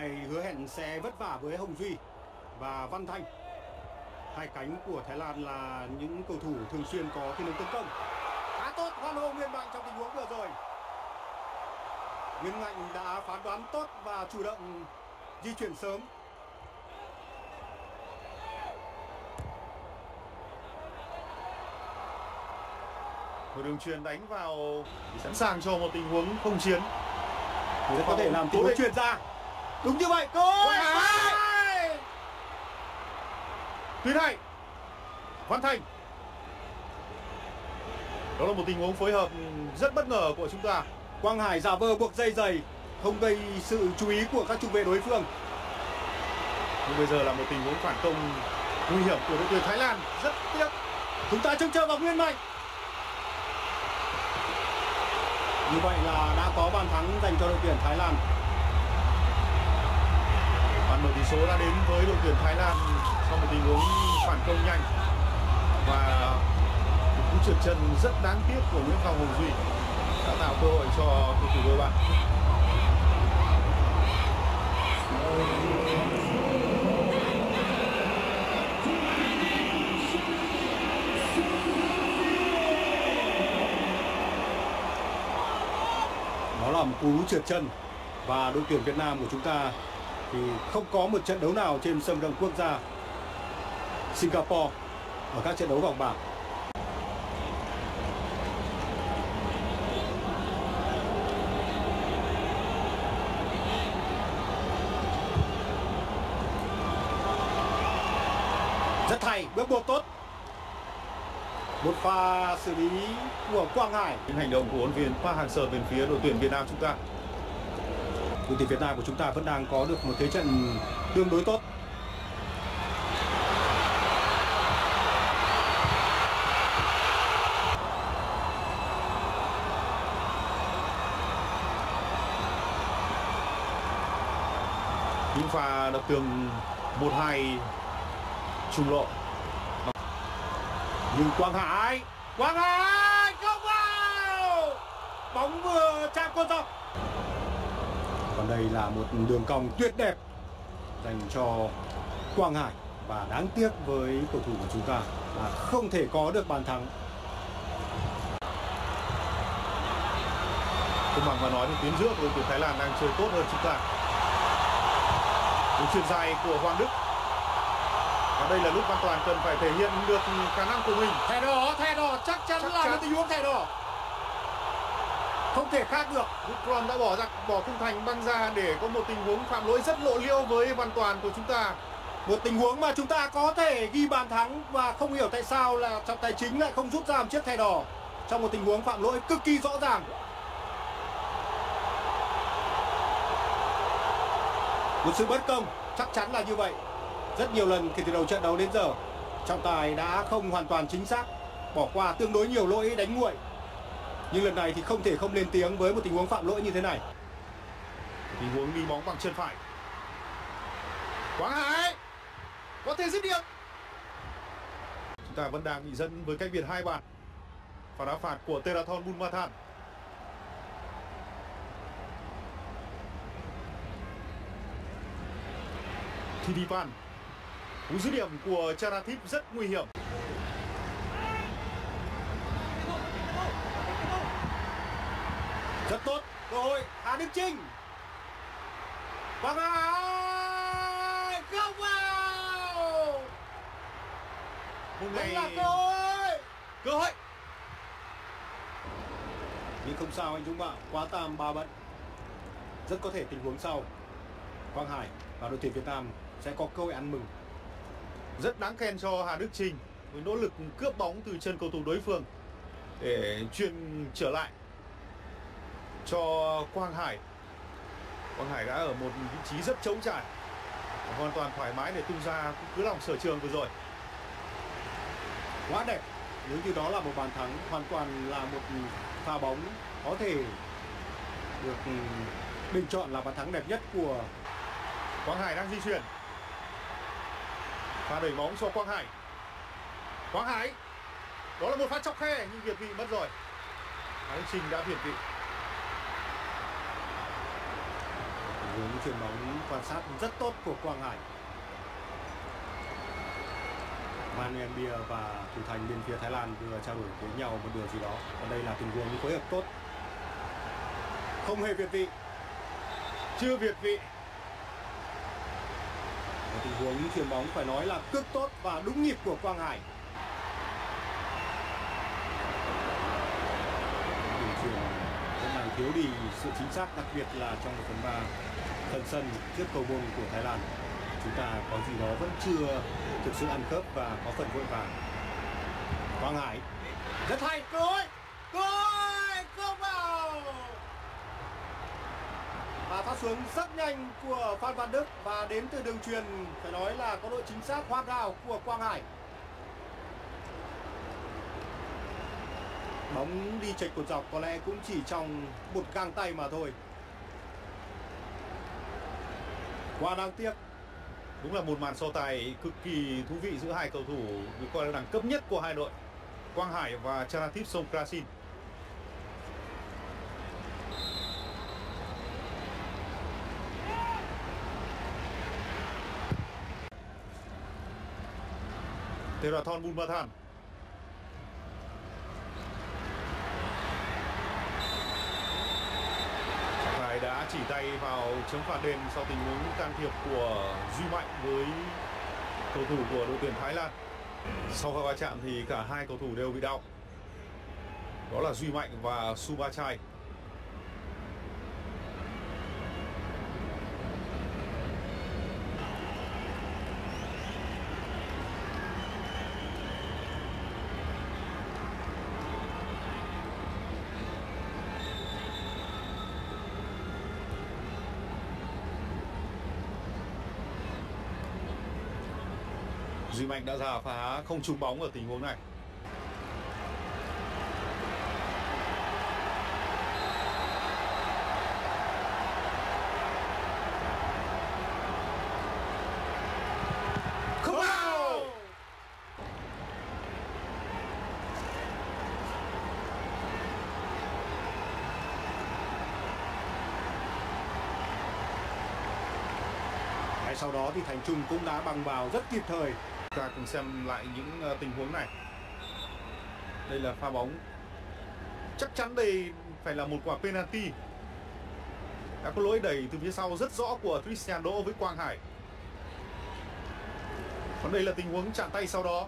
này hứa hẹn sẽ vất vả với Hồng Duy và Văn Thanh. Hai cánh của Thái Lan là những cầu thủ thường xuyên có thiên hướng tấn công. Khá tốt Hoan hô Nguyên Mạnh trong tình huống vừa rồi. Nguyên Mạnh đã phán đoán tốt và chủ động di chuyển sớm. Một đường truyền đánh vào sẵn sàng cho một tình huống không chiến. Sẽ có thể làm tình huống truyền ra. Đúng như vậy, cơ. Tuyến hay. Văn Thành. Đó là một tình huống phối hợp rất bất ngờ của chúng ta. Quang Hải giả vờ buộc dây dày, không gây sự chú ý của các trung vệ đối phương. Nhưng bây giờ là một tình huống phản công nguy hiểm của đội tuyển Thái Lan. Rất tiếc. Chúng ta trông chờ vào Nguyên Mạnh. Như vậy là đã có bàn thắng dành cho đội tuyển Thái Lan. Số đã đến với đội tuyển Thái Lan sau một tình huống phản công nhanh và một cú trượt chân rất đáng tiếc của Nguyễn Hoàng Hồng Duy đã tạo cơ hội cho cầu thủ đội bạn. Đó là một cú trượt chân và đội tuyển Việt Nam của chúng ta thì không có một trận đấu nào trên sân vận quốc gia Singapore ở các trận đấu vòng bảng. Rất hay, bước buộc tốt. Một pha xử lý của Quang Hải. Những hành động của huấn luyện viên Park Hang-seo bên phía đội tuyển Việt Nam chúng ta. Đội tuyển Việt Nam của chúng ta vẫn đang có được một thế trận tương đối tốt. Những pha đập tường 1-2 trung lộ. Nhưng Quang Hải, Quang Hải không vào. Bóng vừa chạm cột dọc. Còn đây là một đường cong tuyệt đẹp dành cho Quang Hải và đáng tiếc với cầu thủ của chúng ta là không thể có được bàn thắng. Công bằng mà nói thì tuyến giữa của đội tuyển Thái Lan đang chơi tốt hơn chúng ta. Đường chuyền dài của Hoàng Đức. Và đây là lúc Văn Toàn cần phải thể hiện được khả năng của mình. Thẻ đỏ, thẻ đỏ chắc chắn Chắc là chắn. một tình huống thẻ đỏ. Không thể khác được. Gutron đã bỏ ra bỏ khung thành băng ra để có một tình huống phạm lỗi rất lộ liêu với Văn Toàn của chúng ta. Một tình huống mà chúng ta có thể ghi bàn thắng và không hiểu tại sao là trọng tài chính lại không rút ra một chiếc thẻ đỏ trong một tình huống phạm lỗi cực kỳ rõ ràng. Một sự bất công, chắc chắn là như vậy. Rất nhiều lần kể từ đầu trận đấu đến giờ, trọng tài đã không hoàn toàn chính xác, bỏ qua tương đối nhiều lỗi đánh nguội. Nhưng lần này thì không thể không lên tiếng với một tình huống phạm lỗi như thế này. Tình huống đi bóng bằng chân phải. Quang Hải có thể dứt điểm. Chúng ta vẫn đang bị dẫn với cách biệt hai bàn. Và đá phạt của Terathon Bunmathan. Thidivan. Cú dứt điểm của Chanathip rất nguy hiểm. Rất tốt, cơ hội Hà Đức Trinh. Quang Hải không vào. Hôm nay là cơ hội. cơ hội. Nhưng không sao anh Dũng ạ, quá tam ba bận. Rất có thể tình huống sau. Quang Hải và đội tuyển Việt Nam sẽ có cơ hội ăn mừng. rất đáng khen cho Hà Đức Trình với nỗ lực cướp bóng từ chân cầu thủ đối phương để truyền trở lại cho Quang Hải. Quang Hải đã ở một vị trí rất trống trải, hoàn toàn thoải mái để tung ra cứ lòng sở trường vừa rồi. Quá đẹp. Nếu như đó là một bàn thắng, hoàn toàn là một pha bóng có thể được bình chọn là bàn thắng đẹp nhất của Quang Hải đang di chuyển. Pha đẩy bóng cho Quang Hải. Quang Hải. Đó là một phát chọc khe nhưng việt vị mất rồi. Hà Trình đã việt vị. Hướng chuyền bóng quan sát rất tốt của Quang Hải. Manuel Bia và thủ thành bên phía Thái Lan vừa trao đổi với nhau một điều gì đó. Và đây là tình huống phối hợp tốt. Không hề việt vị. Chưa việt vị. Một tình huống chuyền bóng phải nói là cực tốt và đúng nhịp của Quang Hải đường chuyền hôm nay thiếu đi sự chính xác đặc biệt là trong một phần ba phần sân trước cầu môn của Thái Lan. Chúng ta có gì đó vẫn chưa thực sự ăn khớp và có phần vội vàng. Quang Hải, rất hay, cơ hội cơ hội không vào và phát xuống rất nhanh của Phan Văn Đức và đến từ đường truyền, phải nói là có độ chính xác hoàn hảo của Quang Hải. Bóng đi chệch cột dọc, có lẽ cũng chỉ trong một găng tay mà thôi. Quá đáng tiếc. Đúng là một màn so tài cực kỳ thú vị giữa hai cầu thủ được coi là đẳng cấp nhất của hai đội, Quang Hải và Chanathip Songkrasin Terathon Bunmathan Trọng tài đã chỉ tay vào chấm phạt đền sau tình huống can thiệp của Duy Mạnh với cầu thủ của đội tuyển Thái Lan. Sau pha va chạm thì cả hai cầu thủ đều bị đau. Đó là Duy Mạnh và Subachai. Duy Mạnh đã ra phá không trúng bóng ở tình huống này. Ngay sau đó thì Thành Trung cũng đã bằng vào rất kịp thời Ta cùng xem lại những ờ, tình huống này. Đây là pha bóng. Chắc chắn đây phải là một quả penalty. Đã có lỗi đẩy từ phía sau rất rõ của Cristiano với Quang Hải. Còn đây là tình huống chạm tay sau đó.